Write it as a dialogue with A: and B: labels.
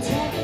A: Waiting